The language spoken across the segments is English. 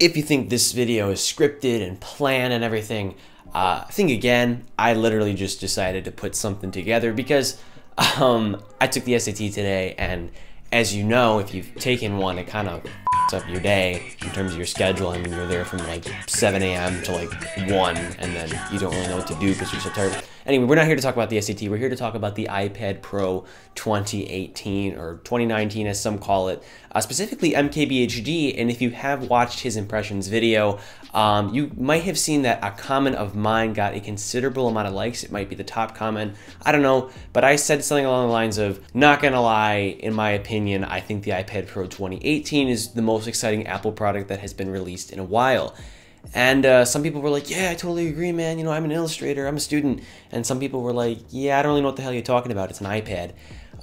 if you think this video is scripted and planned and everything, uh, think again. I literally just decided to put something together because um, I took the SAT today, and as you know, if you've taken one, it kind of up your day in terms of your schedule. I mean, you're there from like 7 a.m. to like 1, and then you don't really know what to do because you're so tired. Anyway, we're not here to talk about the SAT. We're here to talk about the iPad Pro 2018 or 2019, as some call it, uh, specifically MKBHD. And if you have watched his impressions video, um, you might have seen that a comment of mine got a considerable amount of likes. It might be the top comment. I don't know, but I said something along the lines of, not gonna lie, in my opinion, I think the iPad Pro 2018 is the most exciting Apple product that has been released in a while. And uh, some people were like, yeah, I totally agree, man. You know, I'm an illustrator, I'm a student. And some people were like, yeah, I don't really know what the hell you're talking about. It's an iPad.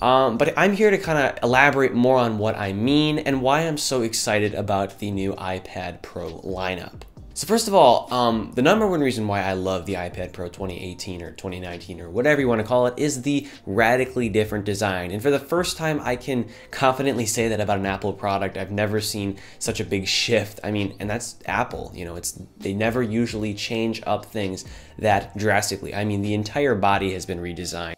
Um, but I'm here to kind of elaborate more on what I mean and why I'm so excited about the new iPad Pro lineup. So first of all, um, the number one reason why I love the iPad Pro 2018 or 2019 or whatever you want to call it is the radically different design. And for the first time, I can confidently say that about an Apple product. I've never seen such a big shift. I mean, and that's Apple. You know, it's they never usually change up things that drastically. I mean, the entire body has been redesigned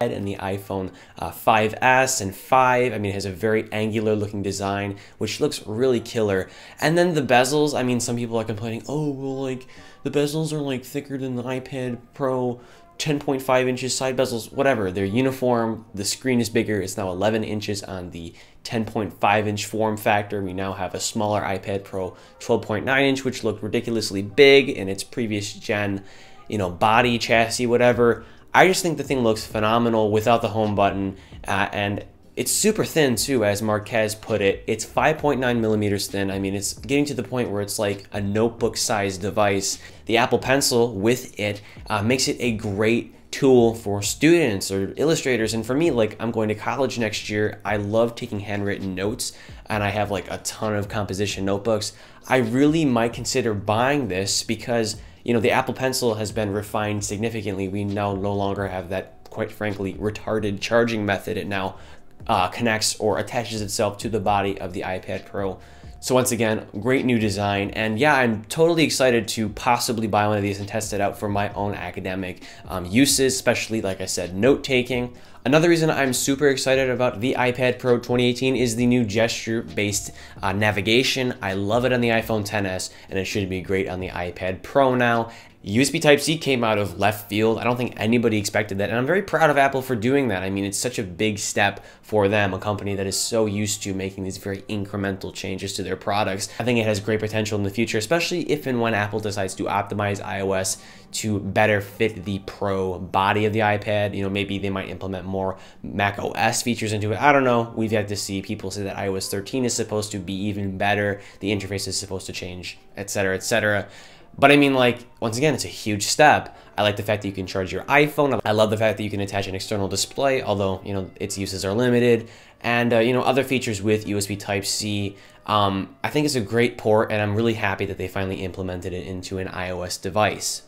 and the iPhone uh, 5S and 5. I mean, it has a very angular looking design, which looks really killer. And then the bezels, I mean, some people are complaining, oh, well, like, the bezels are like thicker than the iPad Pro 10.5 inches side bezels, whatever. They're uniform. The screen is bigger. It's now 11 inches on the 10.5 inch form factor. We now have a smaller iPad Pro 12.9 inch, which looked ridiculously big in its previous gen, you know, body, chassis, whatever. I just think the thing looks phenomenal without the home button, uh, and it's super thin too, as Marques put it. It's 5.9 millimeters thin. I mean, it's getting to the point where it's like a notebook-sized device. The Apple Pencil with it uh, makes it a great tool for students or illustrators. And for me, like I'm going to college next year, I love taking handwritten notes and I have like a ton of composition notebooks. I really might consider buying this because you know, the Apple Pencil has been refined significantly. We now no longer have that, quite frankly, retarded charging method. It now uh, connects or attaches itself to the body of the iPad Pro. So once again, great new design. And yeah, I'm totally excited to possibly buy one of these and test it out for my own academic um, uses, especially, like I said, note-taking. Another reason I'm super excited about the iPad Pro 2018 is the new gesture-based uh, navigation. I love it on the iPhone XS, and it should be great on the iPad Pro now. USB Type-C came out of left field. I don't think anybody expected that, and I'm very proud of Apple for doing that. I mean, it's such a big step for them, a company that is so used to making these very incremental changes to their products. I think it has great potential in the future, especially if and when Apple decides to optimize iOS to better fit the Pro body of the iPad. You know, maybe they might implement more Mac OS features into it. I don't know. We've yet to see. People say that iOS 13 is supposed to be even better. The interface is supposed to change, etc., etc. But I mean, like, once again, it's a huge step. I like the fact that you can charge your iPhone. I love the fact that you can attach an external display, although, you know, its uses are limited. And, uh, you know, other features with USB Type-C. Um, I think it's a great port, and I'm really happy that they finally implemented it into an iOS device.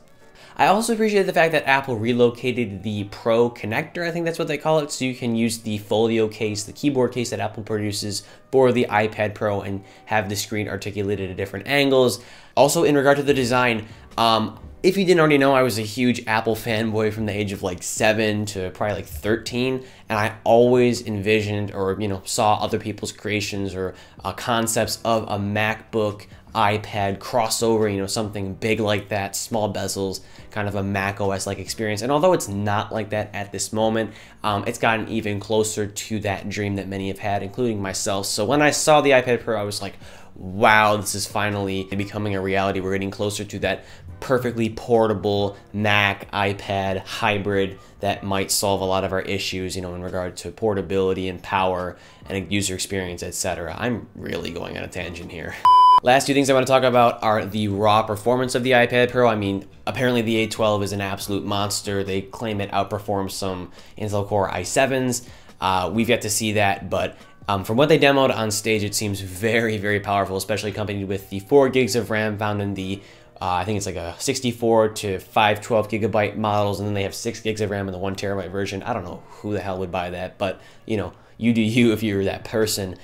I also appreciate the fact that Apple relocated the Pro connector, I think that's what they call it, so you can use the folio case, the keyboard case that Apple produces for the iPad Pro and have the screen articulated at different angles. Also, in regard to the design, um, if you didn't already know, I was a huge Apple fanboy from the age of like 7 to probably like 13, and I always envisioned or, you know, saw other people's creations or uh, concepts of a MacBook iPad crossover, you know, something big like that, small bezels, kind of a Mac OS like experience. And although it's not like that at this moment, um, it's gotten even closer to that dream that many have had, including myself. So when I saw the iPad Pro, I was like, wow, this is finally becoming a reality. We're getting closer to that perfectly portable Mac, iPad hybrid that might solve a lot of our issues, you know, in regard to portability and power and user experience, etc. I'm really going on a tangent here. Last two things I want to talk about are the raw performance of the iPad Pro. I mean, apparently the A12 is an absolute monster. They claim it outperforms some Intel Core i7s. Uh, we've yet to see that, but um, from what they demoed on stage, it seems very, very powerful, especially accompanied with the 4 gigs of RAM found in the, uh, I think it's like a 64 to 512 gigabyte models, and then they have 6 gigs of RAM in the 1 terabyte version. I don't know who the hell would buy that, but, you know, you do you if you're that person.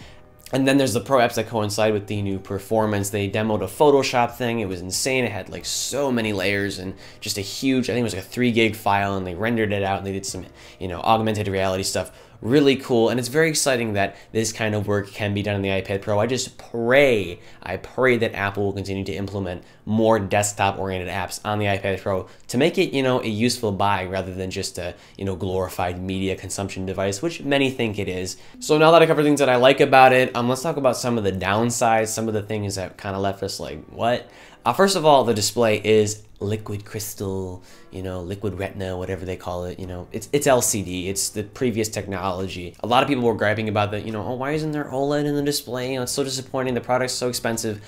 And then there's the pro apps that coincide with the new performance. They demoed a Photoshop thing. It was insane. It had like so many layers and just a huge, I think it was like a three gig file and they rendered it out and they did some, you know, augmented reality stuff really cool and it's very exciting that this kind of work can be done on the iPad Pro. I just pray, I pray that Apple will continue to implement more desktop oriented apps on the iPad Pro to make it, you know, a useful buy rather than just a, you know, glorified media consumption device, which many think it is. So now that I covered things that I like about it, um, let's talk about some of the downsides, some of the things that kind of left us like, what? Uh, first of all, the display is liquid crystal, you know, liquid retina, whatever they call it, you know, it's it's LCD, it's the previous technology. A lot of people were griping about that, you know, oh, why isn't there OLED in the display? You know, it's so disappointing, the product's so expensive.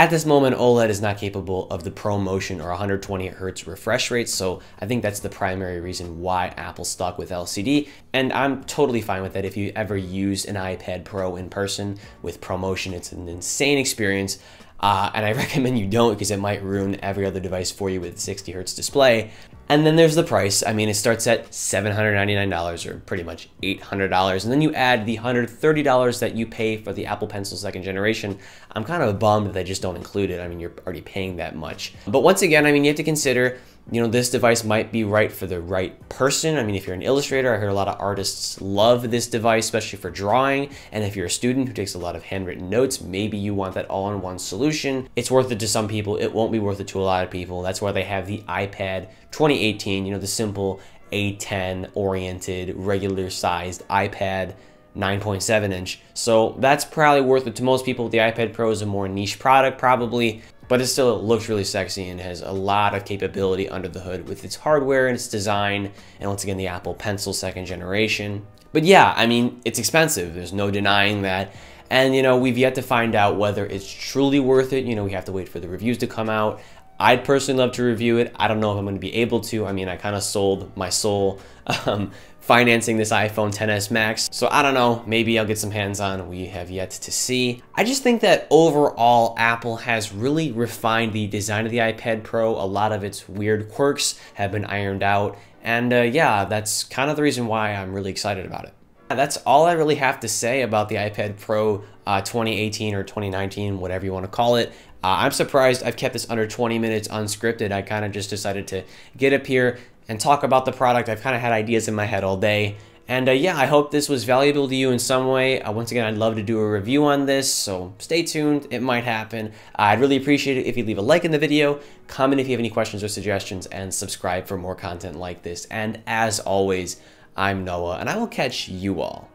At this moment, OLED is not capable of the ProMotion or 120 hertz refresh rate, so I think that's the primary reason why Apple stuck with LCD, and I'm totally fine with that. If you ever use an iPad Pro in person with ProMotion, it's an insane experience. Uh, and I recommend you don't because it might ruin every other device for you with 60 hertz display. And then there's the price. I mean, it starts at $799 or pretty much $800. And then you add the $130 that you pay for the Apple Pencil second generation. I'm kind of bummed that they just don't include it. I mean, you're already paying that much. But once again, I mean, you have to consider you know, this device might be right for the right person. I mean, if you're an illustrator, I heard a lot of artists love this device, especially for drawing. And if you're a student who takes a lot of handwritten notes, maybe you want that all-in-one solution. It's worth it to some people. It won't be worth it to a lot of people. That's why they have the iPad 2018, you know, the simple A10 oriented, regular sized iPad 9.7 inch. So that's probably worth it to most people. The iPad Pro is a more niche product, probably but it still looks really sexy and has a lot of capability under the hood with its hardware and its design, and once again, the Apple Pencil second generation. But yeah, I mean, it's expensive. There's no denying that. And, you know, we've yet to find out whether it's truly worth it. You know, we have to wait for the reviews to come out. I'd personally love to review it. I don't know if I'm going to be able to. I mean, I kind of sold my soul um, financing this iPhone XS Max. So I don't know, maybe I'll get some hands on. We have yet to see. I just think that overall, Apple has really refined the design of the iPad Pro. A lot of its weird quirks have been ironed out. And uh, yeah, that's kind of the reason why I'm really excited about it. That's all I really have to say about the iPad Pro uh, 2018 or 2019, whatever you want to call it. Uh, I'm surprised I've kept this under 20 minutes unscripted. I kind of just decided to get up here, and talk about the product. I've kind of had ideas in my head all day. And uh, yeah, I hope this was valuable to you in some way. Uh, once again, I'd love to do a review on this, so stay tuned. It might happen. I'd really appreciate it if you leave a like in the video, comment if you have any questions or suggestions, and subscribe for more content like this. And as always, I'm Noah, and I will catch you all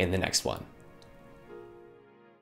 in the next one.